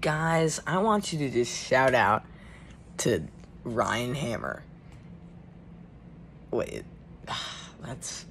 guys, I want you to just shout out to Ryan Hammer. Wait, that's. ah,